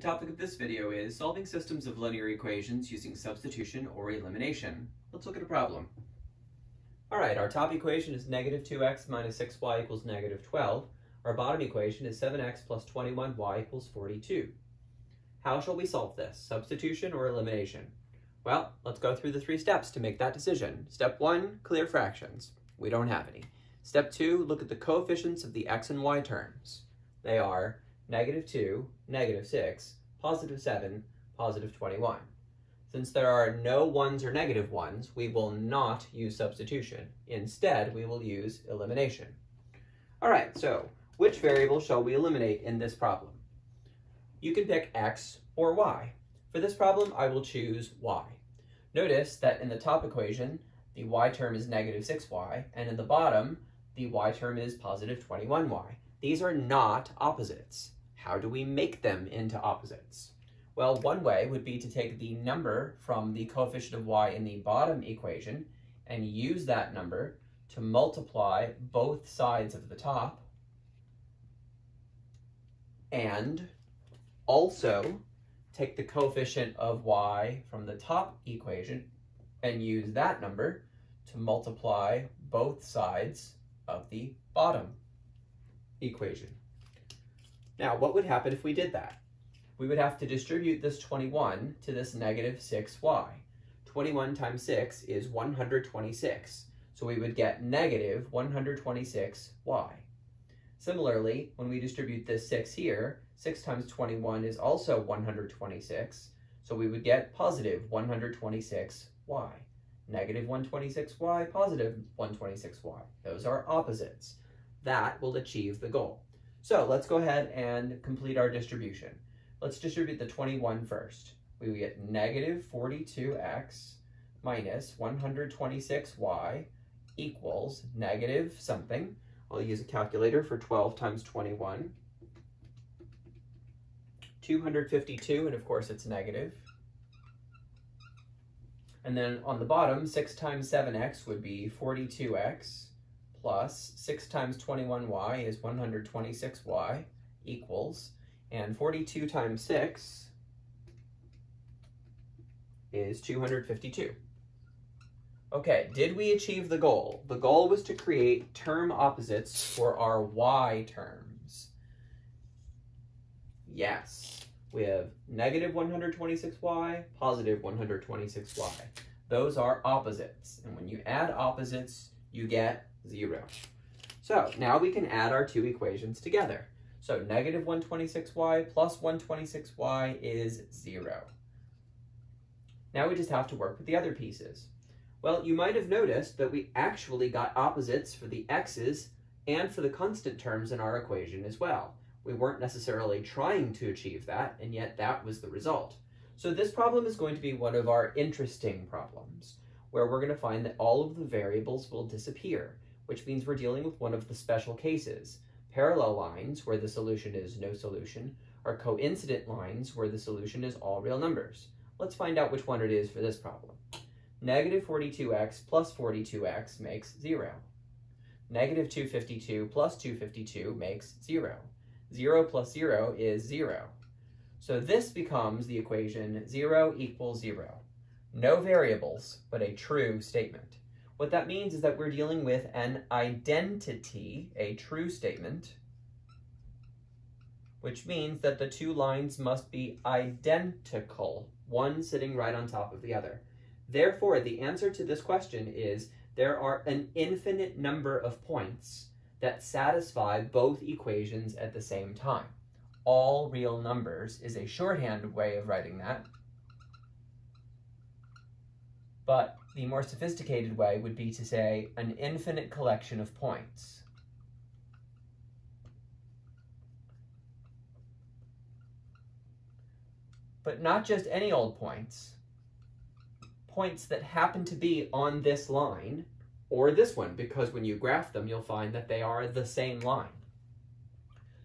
The topic of this video is solving systems of linear equations using substitution or elimination. Let's look at a problem. Alright, our top equation is negative 2x minus 6y equals negative 12. Our bottom equation is 7x plus 21y equals 42. How shall we solve this? Substitution or elimination? Well, let's go through the three steps to make that decision. Step one, clear fractions. We don't have any. Step two, look at the coefficients of the x and y terms. They are negative 2, negative 6, positive 7, positive 21. Since there are no ones or negative ones, we will not use substitution. Instead, we will use elimination. All right, so which variable shall we eliminate in this problem? You can pick x or y. For this problem, I will choose y. Notice that in the top equation, the y term is negative 6y, and in the bottom, the y term is positive 21y. These are not opposites. How do we make them into opposites? Well, one way would be to take the number from the coefficient of y in the bottom equation and use that number to multiply both sides of the top and also take the coefficient of y from the top equation and use that number to multiply both sides of the bottom equation. Now, what would happen if we did that? We would have to distribute this 21 to this negative 6y. 21 times 6 is 126, so we would get negative 126y. Similarly, when we distribute this 6 here, 6 times 21 is also 126, so we would get positive 126y. Negative 126y, positive 126y. Those are opposites. That will achieve the goal. So let's go ahead and complete our distribution. Let's distribute the 21 first. We get negative 42x minus 126y equals negative something. I'll use a calculator for 12 times 21. 252, and of course it's negative. And then on the bottom, 6 times 7x would be 42x plus 6 times 21y is 126y equals, and 42 times 6 is 252. Okay, did we achieve the goal? The goal was to create term opposites for our y terms. Yes, we have negative 126y, positive 126y. Those are opposites, and when you add opposites, you get 0. So now we can add our two equations together. So negative 126y plus 126y is 0. Now we just have to work with the other pieces. Well, you might have noticed that we actually got opposites for the x's and for the constant terms in our equation as well. We weren't necessarily trying to achieve that, and yet that was the result. So this problem is going to be one of our interesting problems, where we're going to find that all of the variables will disappear, which means we're dealing with one of the special cases. Parallel lines, where the solution is no solution, are coincident lines where the solution is all real numbers. Let's find out which one it is for this problem. Negative 42x plus 42x makes 0. Negative 252 plus 252 makes 0. 0 plus 0 is 0. So this becomes the equation 0 equals 0. No variables, but a true statement. What that means is that we're dealing with an identity, a true statement, which means that the two lines must be identical, one sitting right on top of the other. Therefore, the answer to this question is there are an infinite number of points that satisfy both equations at the same time. All real numbers is a shorthand way of writing that. But the more sophisticated way would be to say an infinite collection of points. But not just any old points, points that happen to be on this line or this one, because when you graph them, you'll find that they are the same line.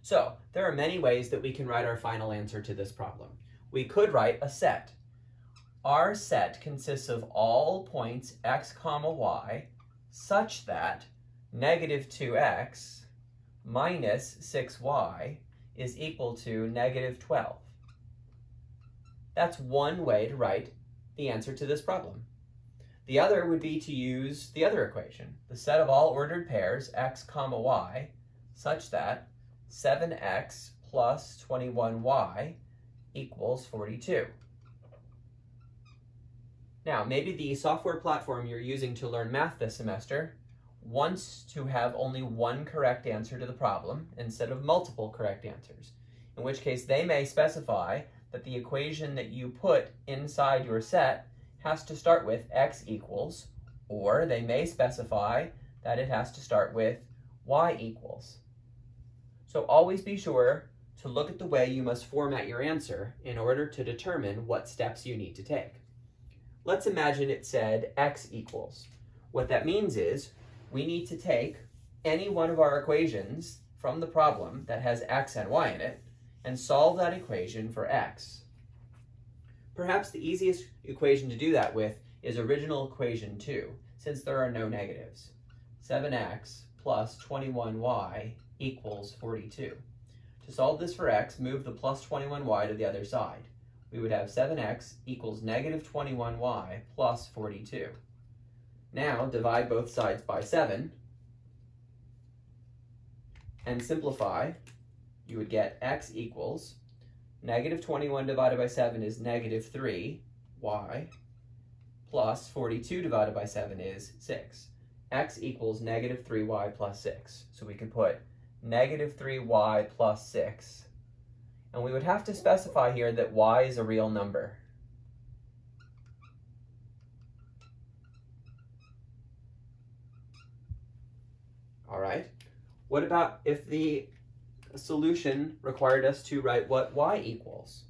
So there are many ways that we can write our final answer to this problem. We could write a set. Our set consists of all points x comma y such that negative 2x minus 6y is equal to negative 12. That's one way to write the answer to this problem. The other would be to use the other equation, the set of all ordered pairs x comma y, such that 7x plus 21y equals 42. Now, maybe the software platform you're using to learn math this semester wants to have only one correct answer to the problem instead of multiple correct answers, in which case they may specify that the equation that you put inside your set has to start with x equals, or they may specify that it has to start with y equals. So always be sure to look at the way you must format your answer in order to determine what steps you need to take. Let's imagine it said x equals. What that means is we need to take any one of our equations from the problem that has x and y in it and solve that equation for x. Perhaps the easiest equation to do that with is original equation 2, since there are no negatives. 7x plus 21y equals 42. To solve this for x, move the plus 21y to the other side. We would have 7x equals negative 21y plus 42. Now divide both sides by 7 and simplify. You would get x equals negative 21 divided by 7 is negative 3y plus 42 divided by 7 is 6. x equals negative 3y plus 6. So we can put negative 3y plus 6. And we would have to specify here that y is a real number. All right. What about if the solution required us to write what y equals?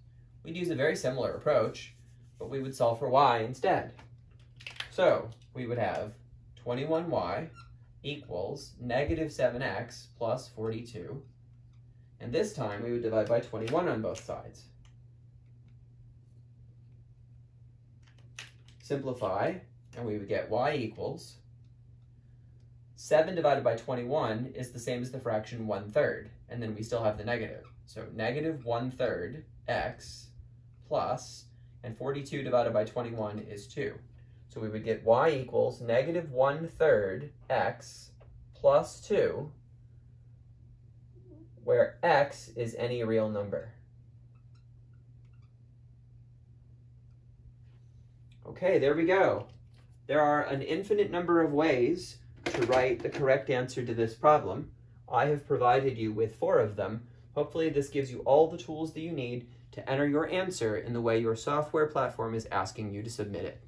We'd use a very similar approach, but we would solve for y instead. So we would have 21y equals negative 7x plus 42. And this time we would divide by 21 on both sides. Simplify, and we would get y equals 7 divided by 21 is the same as the fraction 1 third, and then we still have the negative. So negative 1 third x plus, and 42 divided by 21 is 2. So we would get y equals negative 1 third x plus 2, where x is any real number. Okay, there we go. There are an infinite number of ways to write the correct answer to this problem. I have provided you with four of them. Hopefully this gives you all the tools that you need to enter your answer in the way your software platform is asking you to submit it.